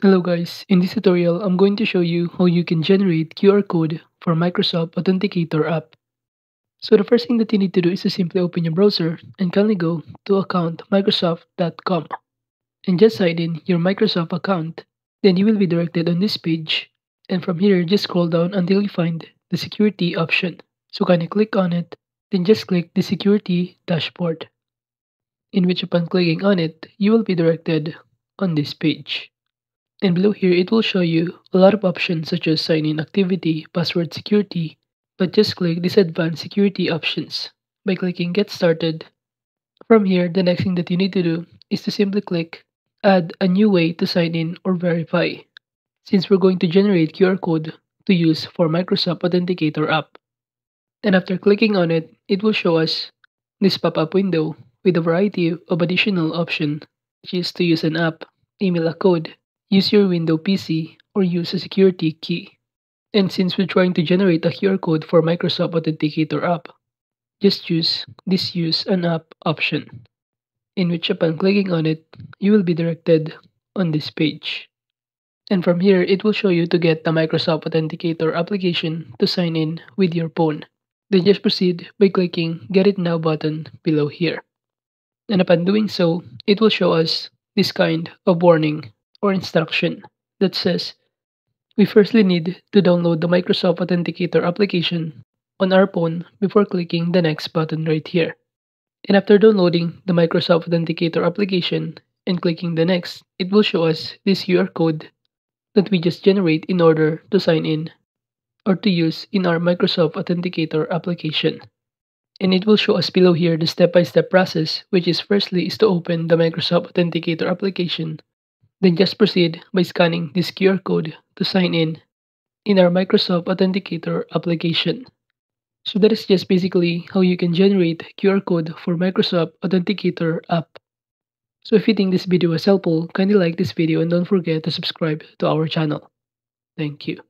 Hello guys, in this tutorial I'm going to show you how you can generate QR code for Microsoft Authenticator app. So the first thing that you need to do is to simply open your browser and kindly go to account microsoft.com and just sign in your Microsoft account. Then you will be directed on this page and from here just scroll down until you find the security option. So kindly click on it, then just click the security dashboard in which upon clicking on it, you will be directed on this page. And below here, it will show you a lot of options such as sign-in activity, password security, but just click this advanced security options by clicking get started. From here, the next thing that you need to do is to simply click add a new way to sign in or verify since we're going to generate QR code to use for Microsoft Authenticator app. And after clicking on it, it will show us this pop-up window with a variety of additional options, which is to use an app, email a code, use your Windows PC, or use a security key. And since we're trying to generate a QR code for Microsoft Authenticator app, just choose this Use an App option, in which upon clicking on it, you will be directed on this page. And from here, it will show you to get the Microsoft Authenticator application to sign in with your phone. Then just proceed by clicking Get It Now button below here. And upon doing so, it will show us this kind of warning or instruction that says we firstly need to download the Microsoft Authenticator application on our phone before clicking the next button right here. And after downloading the Microsoft Authenticator application and clicking the next, it will show us this QR code that we just generate in order to sign in or to use in our Microsoft Authenticator application. And it will show us below here the step-by-step -step process, which is firstly is to open the Microsoft Authenticator application then just proceed by scanning this QR code to sign in in our Microsoft Authenticator application. So that is just basically how you can generate QR code for Microsoft Authenticator app. So if you think this video was helpful, kindly like this video and don't forget to subscribe to our channel. Thank you.